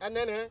and then eh,